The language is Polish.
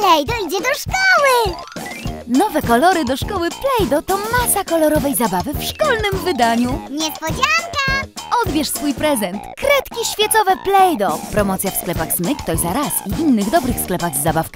Play-Doh idzie do szkoły! Nowe kolory do szkoły Play-Doh to masa kolorowej zabawy w szkolnym wydaniu. Niespodzianka! Odbierz swój prezent. Kredki świecowe Play-Doh. Promocja w sklepach Smyk, Toys R Us i innych dobrych sklepach z zabawkami.